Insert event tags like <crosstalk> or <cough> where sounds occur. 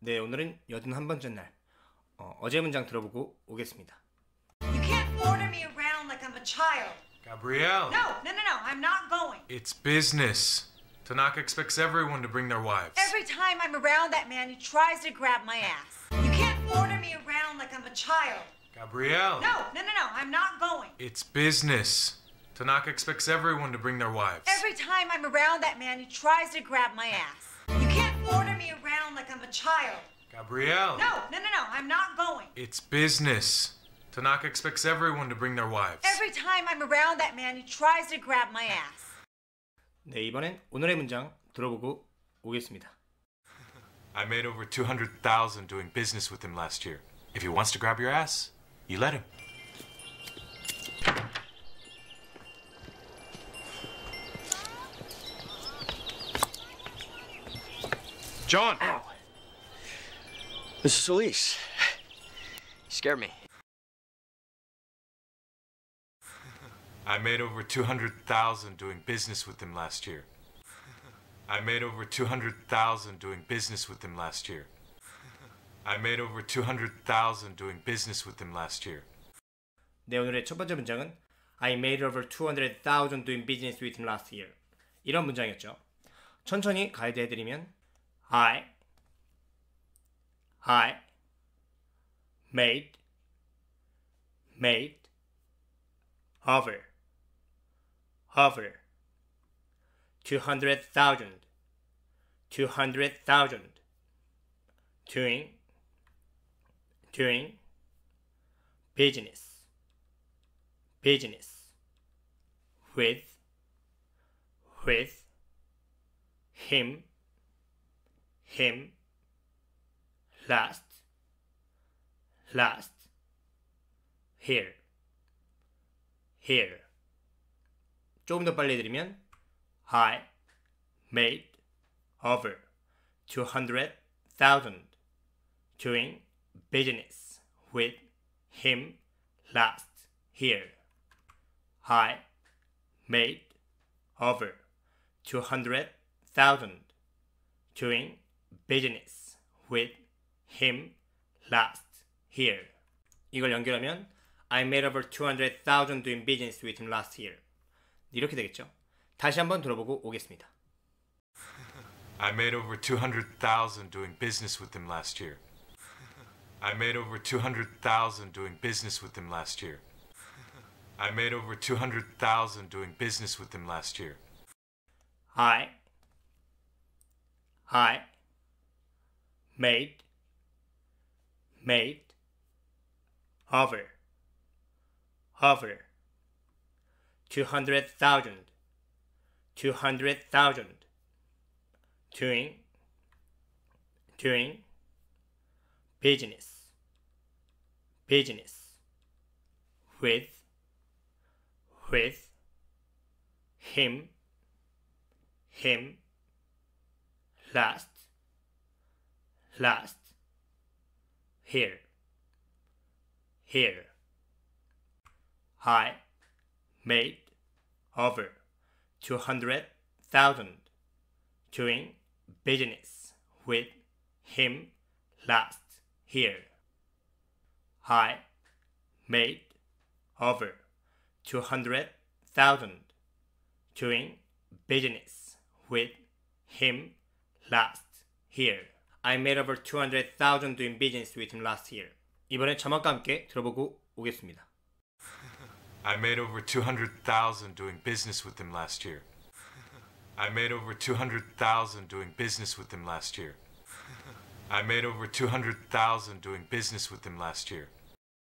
네, 오늘은 81번째 날. 어, 어제 문장 들어보고 오겠습니다. You can't order me around like I'm a child. Gabrielle. No, no, no, no. I'm not going. It's business. Tanaka expects everyone to bring their wives. Every time I'm around that man, he tries to grab my ass. You can't order me around like I'm a child. Gabrielle. No, no, no, no. I'm not going. It's business. Tanaka expects everyone to bring their wives. Every time I'm around that man, he tries to grab my ass. You can't order me around like I'm a child. Gabrielle. No, no, no, no. I'm not going. It's business. Tanaka expects everyone to bring their wives. Every time I'm around that man, he tries to grab my ass. 네, 이번엔 오늘의 문장 들어보고 오겠습니다. I made over 200,000 doing business with him last year. If he wants to grab your ass, you let him. John! Ow! This is Elise. You scared me. I made over 200,000 doing business with him last year. I made over 200,000 doing business with him last year. I made over 200,000 doing business with him last year. 네, 오늘의 첫 번째 문장은 I made over 200,000 doing business with him last year. 이런 문장이었죠. 천천히 가이드 해드리면 I I made made over over 200,000 200,000 doing doing business. Business. With. With. Him him last last here here 조금 더 빨리 해드리면 I made over 200,000 doing business with him last year. I made over 200,000 doing business with him last year. 이걸 연결하면 I made over 200,000 doing business with him last year. 이렇게 되겠죠. 다시 한번 들어보고 오겠습니다. <laughs> I made over 200,000 doing business with him last year. <laughs> I made over 200,000 doing business with him last year. <laughs> I made over 200,000 doing business with him last year. I I made made over over 200,000 200,000 doing doing business. Business. With. With. Him. Him. Last last. Here. Here. I made. Over. 200,000 doing business with him last year. I made. Over. 200,000 doing business with him last year. I made over 200,000 doing business with him last year. 이번에 자막과 함께 들어보고 오겠습니다. I made over 200,000 doing business with him last year. I made over 200,000 doing business with him last year. I made over 200,000 doing business with him last year.